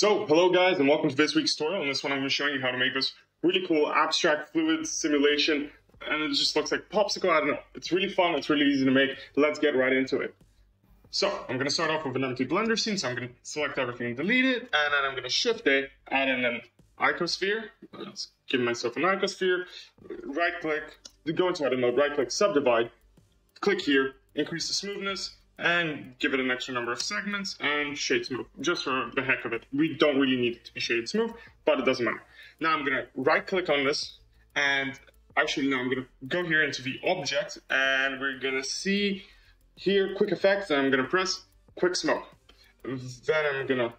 So, hello guys, and welcome to this week's tutorial. In this one, I'm going to show you how to make this really cool abstract fluid simulation, and it just looks like popsicle. I don't know. It's really fun. It's really easy to make. Let's get right into it. So, I'm going to start off with an empty blender scene. So I'm going to select everything and delete it, and then I'm going to Shift A, add in an icosphere. Let's give myself an icosphere. Right click, go into edit mode. Right click, subdivide. Click here, increase the smoothness and give it an extra number of segments and shade smooth, just for the heck of it. We don't really need it to be shaded smooth, but it doesn't matter. Now I'm gonna right click on this and actually now I'm gonna go here into the object and we're gonna see here quick effects and I'm gonna press quick smoke. Then I'm gonna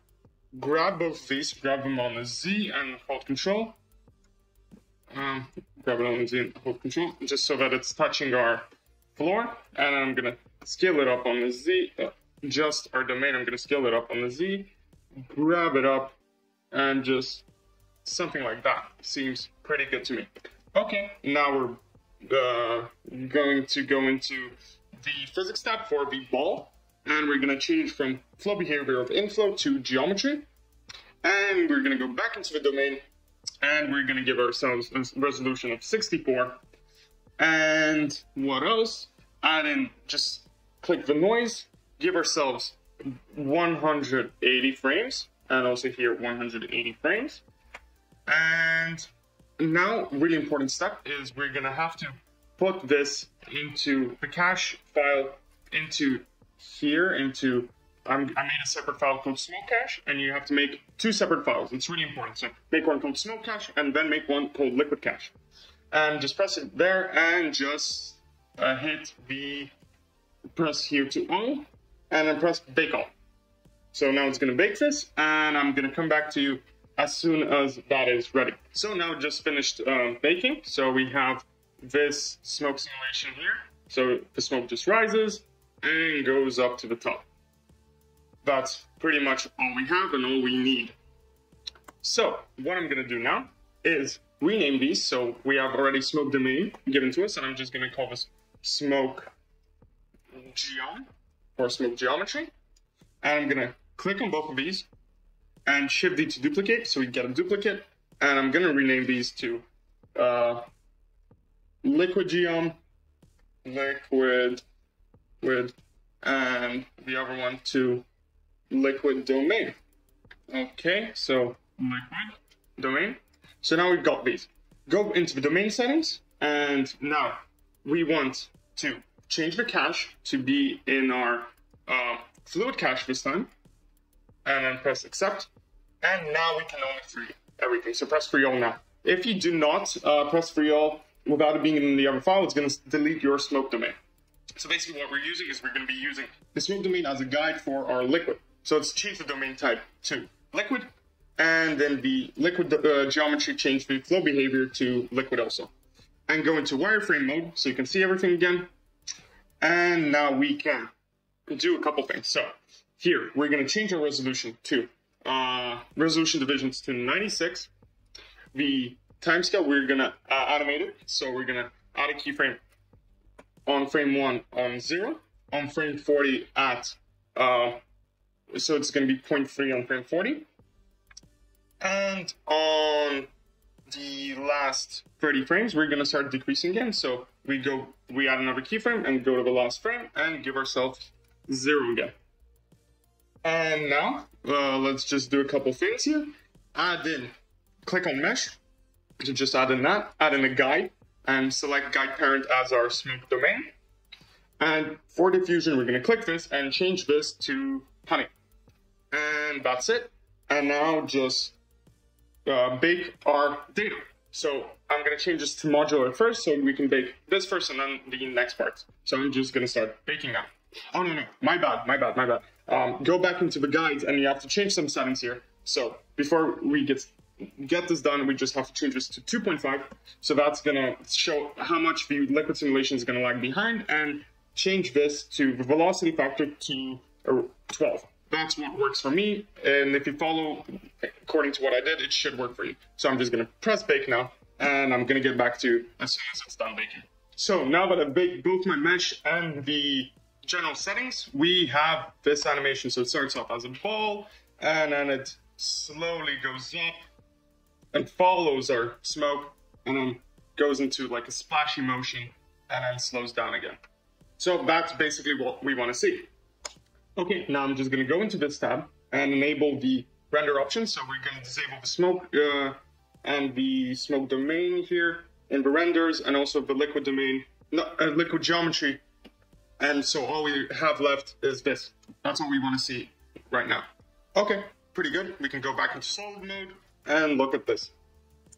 grab both these, grab them on the Z and hold control. Um, grab it on the Z and hold control, just so that it's touching our floor. And I'm gonna scale it up on the Z, uh, just our domain, I'm gonna scale it up on the Z, grab it up, and just something like that. Seems pretty good to me. Okay, now we're uh, going to go into the physics tab for the ball, and we're gonna change from flow behavior of inflow to geometry, and we're gonna go back into the domain, and we're gonna give ourselves a resolution of 64, and what else? Add in just click the noise, give ourselves 180 frames, and also here 180 frames. And now, really important step is we're gonna have to put this into the cache file into here, into, I'm, I made a separate file called smoke cache, and you have to make two separate files. It's really important. So make one called smoke cache, and then make one called liquid cache. And just press it there, and just uh, hit the press here to on, and then press bake all. So now it's gonna bake this, and I'm gonna come back to you as soon as that is ready. So now just finished uh, baking. So we have this smoke simulation here. So the smoke just rises and goes up to the top. That's pretty much all we have and all we need. So what I'm gonna do now is rename these. So we have already smoke domain given to us, and I'm just gonna call this smoke geom or smoke geometry. And I'm gonna click on both of these and shift D to duplicate so we get a duplicate. And I'm gonna rename these to uh, liquid geom, liquid, with, and the other one to liquid domain. Okay, so liquid domain. So now we've got these. Go into the domain settings, and now we want to change the cache to be in our uh, fluid cache this time, and then press accept. And now we can only free everything. So press free all now. If you do not uh, press free all without it being in the other file, it's going to delete your smoke domain. So basically what we're using is we're going to be using the smoke domain as a guide for our liquid. So let's change the domain type to liquid, and then the liquid uh, geometry change the flow behavior to liquid also. And go into wireframe mode so you can see everything again. And now we can do a couple things. So here, we're going to change our resolution to uh, resolution divisions to 96. The timescale, we're going to uh, animate it. So we're going to add a keyframe on frame 1 on 0, on frame 40 at, uh, so it's going to be 0.3 on frame 40. And on the last 30 frames, we're going to start decreasing again. So we go, we add another keyframe and go to the last frame and give ourselves zero again. And now, uh, let's just do a couple things here. Add in, click on mesh to just add in that, add in a guide and select guide parent as our smoke domain. And for diffusion, we're going to click this and change this to honey. And that's it. And now just uh, bake our data. So I'm going to change this to modular first so we can bake this first and then the next part. So I'm just going to start baking now. Oh, no, no, my bad, my bad, my bad. Um, go back into the guides and you have to change some settings here. So before we get get this done, we just have to change this to 2.5. So that's going to show how much the liquid simulation is going to lag behind and change this to the velocity factor to 12 that's what works for me. And if you follow according to what I did, it should work for you. So I'm just gonna press bake now, and I'm gonna get back to you as soon as it's done baking. So now that I've baked both my mesh and the general settings, we have this animation. So it starts off as a ball, and then it slowly goes up and follows our smoke, and then goes into like a splashy motion, and then slows down again. So that's basically what we want to see. Okay, now I'm just going to go into this tab and enable the render options. So we're going to disable the smoke uh, and the smoke domain here in the renders and also the liquid domain, no, uh, liquid geometry. And so all we have left is this. That's what we want to see right now. Okay, pretty good. We can go back into solid mode and look at this.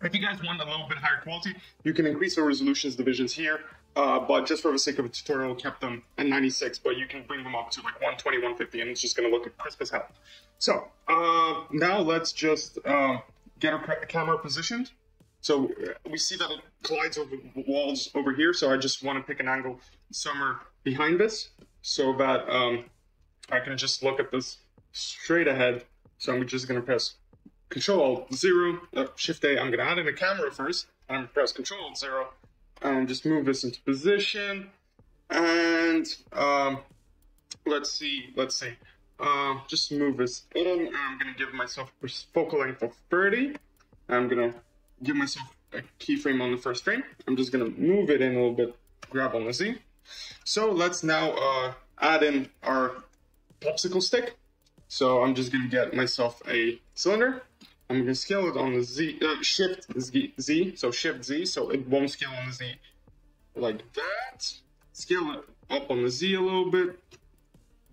If you guys want a little bit higher quality, you can increase the resolutions divisions here. Uh, but just for the sake of a tutorial, kept them at 96, but you can bring them up to like 120, 150, and it's just going to look crisp as hell. So uh, now let's just uh, get our camera positioned. So uh, we see that it collides with walls over here, so I just want to pick an angle somewhere behind this so that um, I can just look at this straight ahead. So I'm just going to press Control-Alt-0, uh, Shift-A. I'm going to add in a camera first, and I'm going to press Control-Alt-0, um, just move this into position. And um, let's see, let's see. Uh, just move this in. I'm gonna give myself a focal length of 30. I'm gonna give myself a keyframe on the first frame. I'm just gonna move it in a little bit, grab on the Z. So let's now uh, add in our popsicle stick. So I'm just gonna get myself a cylinder. I'm gonna scale it on the Z, uh, Shift Z, Z, so Shift Z, so it won't scale on the Z like that. Scale it up on the Z a little bit.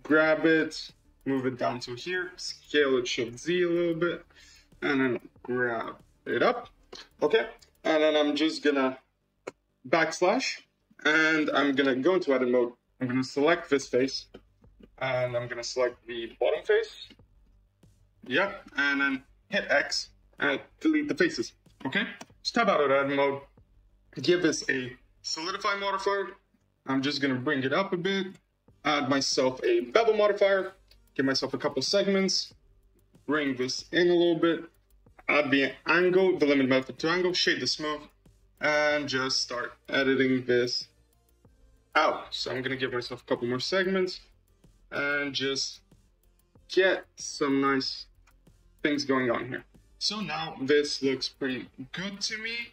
Grab it, move it down to here. Scale it Shift Z a little bit, and then grab it up. Okay, and then I'm just gonna backslash, and I'm gonna go into edit mode. I'm gonna select this face, and I'm gonna select the bottom face. Yep, and then hit X and delete the faces. Okay? Just tab out of edit mode. Give this a solidify modifier. I'm just gonna bring it up a bit. Add myself a bevel modifier. Give myself a couple segments. Bring this in a little bit. Add the angle, the limit method to angle. Shade the smooth. And just start editing this out. So I'm gonna give myself a couple more segments and just get some nice things going on here. So now this looks pretty good to me.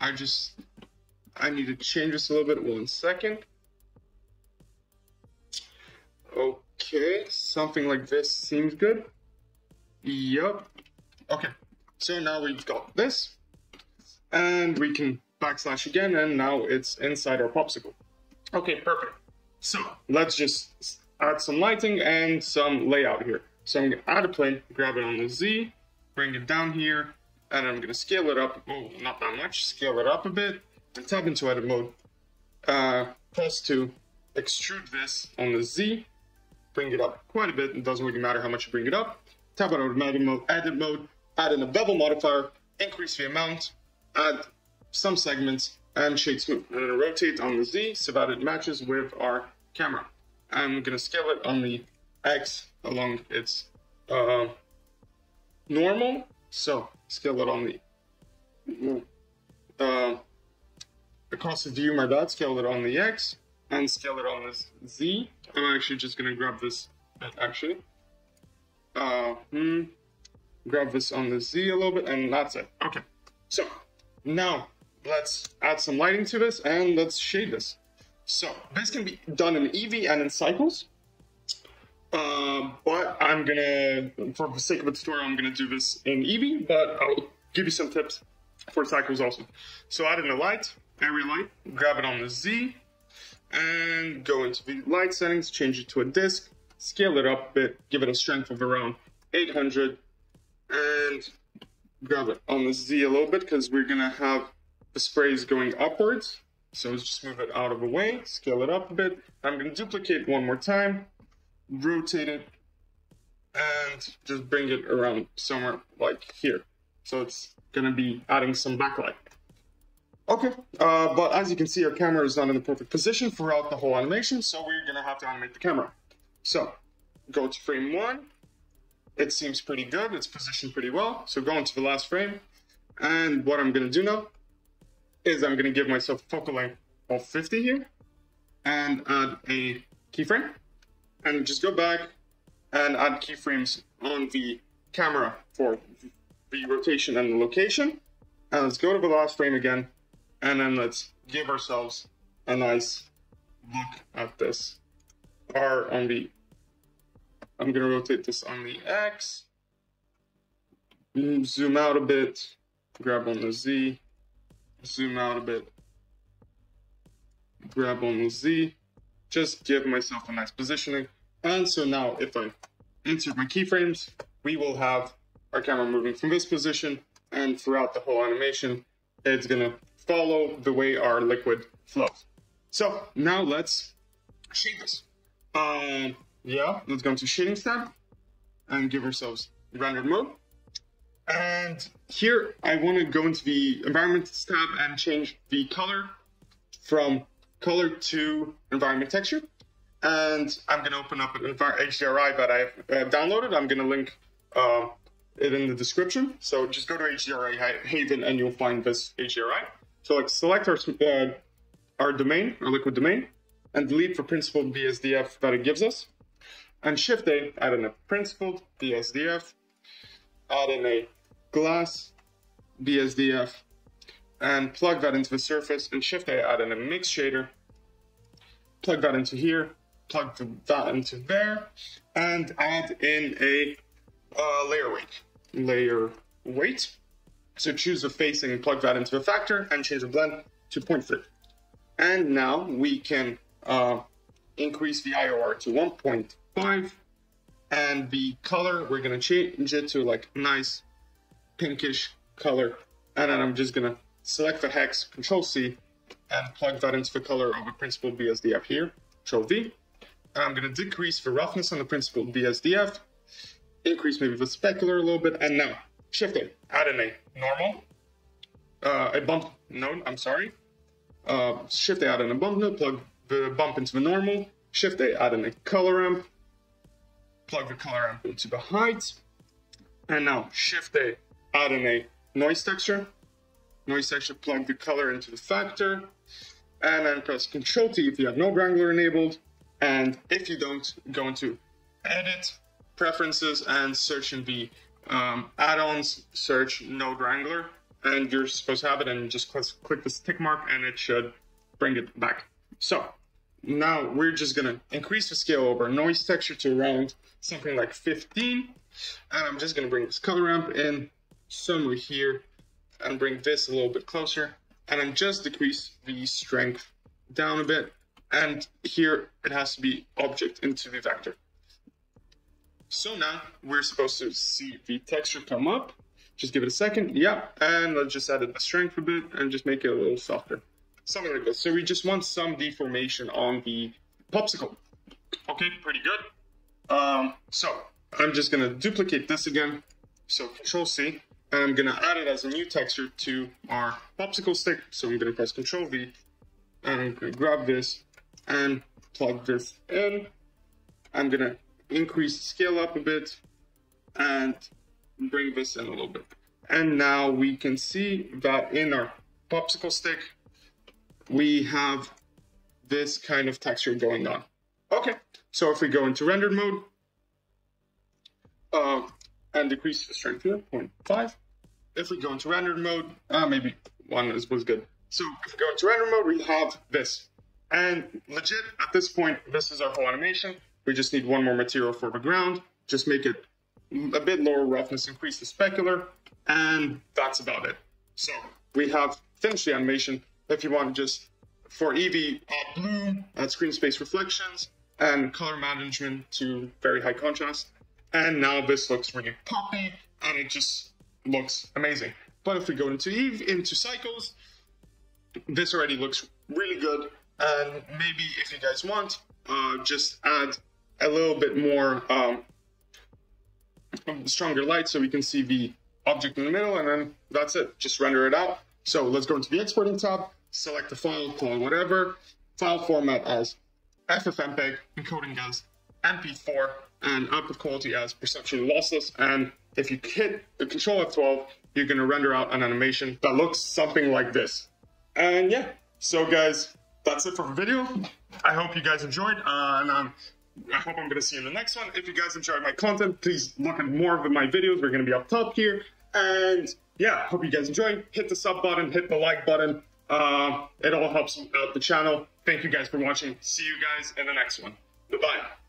I just, I need to change this a little bit. One second. Okay, something like this seems good. Yup. Okay, so now we've got this. And we can backslash again, and now it's inside our popsicle. Okay, perfect. So let's just add some lighting and some layout here. So I'm going to add a plane, grab it on the Z, bring it down here, and I'm going to scale it up. Oh, not that much. Scale it up a bit, and tap into edit mode. Uh, press to extrude this on the Z, bring it up quite a bit. It doesn't really matter how much you bring it up. Tap of edit mode, edit mode, add in a bevel modifier, increase the amount, add some segments, and shade smooth. I'm to rotate on the Z so that it matches with our camera. I'm going to scale it on the X along its uh, normal. So scale it on the uh, across the view my dot, scale it on the X and scale it on this Z. I'm actually just gonna grab this bit actually. Uh, hmm, grab this on the Z a little bit and that's it. Okay, so now let's add some lighting to this and let's shade this. So this can be done in Eevee and in cycles. Um, but I'm gonna, for the sake of the tutorial, I'm gonna do this in Eevee, but I'll give you some tips for cycles also. So add in a light, area light, grab it on the Z, and go into the light settings, change it to a disk, scale it up a bit, give it a strength of around 800, and grab it on the Z a little bit because we're gonna have the sprays going upwards. So let's just move it out of the way, scale it up a bit. I'm gonna duplicate one more time, rotate it, and just bring it around somewhere like here. So it's gonna be adding some backlight. Okay, uh, but as you can see, our camera is not in the perfect position throughout the whole animation, so we're gonna have to animate the camera. So, go to frame one. It seems pretty good, it's positioned pretty well. So go into the last frame, and what I'm gonna do now is I'm gonna give myself focal length of 50 here. and add a keyframe. And just go back and add keyframes on the camera for the rotation and the location. And let's go to the last frame again. And then let's give ourselves a nice look at this. R on the, I'm gonna rotate this on the X. Zoom out a bit, grab on the Z, zoom out a bit, grab on the Z, just give myself a nice positioning. And so now if I insert my keyframes, we will have our camera moving from this position and throughout the whole animation, it's gonna follow the way our liquid flows. So now let's shade this. Um, yeah, let's go into shading tab and give ourselves rendered mode. And here I want to go into the environment tab and change the color from color to environment texture. And I'm going to open up an HDRI that I've uh, downloaded. I'm going to link uh, it in the description. So just go to HDRI Haven and you'll find this HDRI. So like select our, uh, our domain, our liquid domain, and delete for principled BSDF that it gives us. And Shift A, add in a principled BSDF, add in a glass BSDF, and plug that into the surface, and Shift A, add in a mix shader, plug that into here, plug that into there, and add in a uh, layer weight. Layer weight. So choose the facing and plug that into the factor and change the blend to 0.3. And now we can uh, increase the IOR to 1.5 and the color we're gonna change it to like nice pinkish color and then I'm just gonna select the hex control C and plug that into the color of a principled BSDF here control V. And I'm gonna decrease the roughness on the principled BSDF increase maybe the specular a little bit and now shift it add a normal. Uh, a bump node I'm sorry. Uh, shift A add in a bump node plug the bump into the normal, shift A, add in a color ramp, plug the color ramp into the height, and now shift A, add in a noise texture, noise texture, plug the color into the factor, and then press Control T if you have node wrangler enabled, and if you don't, go into Edit, Preferences, and search in the um, add-ons, search node wrangler, and you're supposed to have it, and just click, click this tick mark, and it should bring it back. So now we're just gonna increase the scale of our noise texture to around something like 15. And I'm just gonna bring this color ramp in somewhere here and bring this a little bit closer. And then just decrease the strength down a bit. And here it has to be object into the vector. So now we're supposed to see the texture come up. Just give it a second. Yeah. And let's just add the strength a bit and just make it a little softer something like this. So we just want some deformation on the popsicle. Okay, pretty good. Um, so I'm just gonna duplicate this again. So Control C, and I'm gonna add it as a new texture to our popsicle stick. So I'm gonna press Control V, and I'm gonna grab this and plug this in. I'm gonna increase the scale up a bit and bring this in a little bit. And now we can see that in our popsicle stick, we have this kind of texture going on. Okay, so if we go into rendered mode uh, and decrease the strength here, 0.5. If we go into rendered mode, uh, maybe one is, was good. So if we go into render mode, we have this. And legit, at this point, this is our whole animation. We just need one more material for the ground. Just make it a bit lower roughness, increase the specular, and that's about it. So we have finished the animation if you want to just for Eevee add bloom, add screen space reflections, and color management to very high contrast. And now this looks really poppy and it just looks amazing. But if we go into Eve, into Cycles, this already looks really good. And maybe if you guys want, uh, just add a little bit more um, stronger light so we can see the object in the middle and then that's it. Just render it out. So let's go into the exporting tab select the file, call whatever, file format as FFmpeg, encoding as MP4, and output quality as perceptually lossless. And if you hit the Control F12, you're gonna render out an animation that looks something like this. And yeah, so guys, that's it for the video. I hope you guys enjoyed, uh, and um, I hope I'm to see you in the next one. If you guys enjoyed my content, please look at more of my videos. We're to be up top here. And yeah, hope you guys enjoy. Hit the sub button, hit the like button. Uh, it all helps out the channel. Thank you guys for watching. See you guys in the next one. Goodbye.